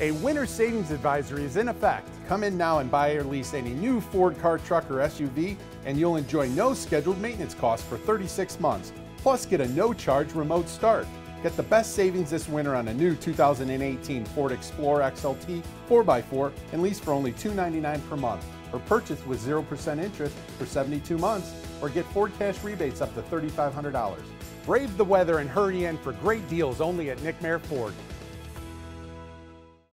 A winter savings advisory is in effect. Come in now and buy or lease any new Ford car, truck, or SUV, and you'll enjoy no scheduled maintenance costs for 36 months. Plus, get a no charge remote start. Get the best savings this winter on a new 2018 Ford Explorer XLT 4x4 and lease for only $299 per month. Or purchase with 0% interest for 72 months, or get Ford cash rebates up to $3,500. Brave the weather and hurry in for great deals only at Nick Mayer Ford.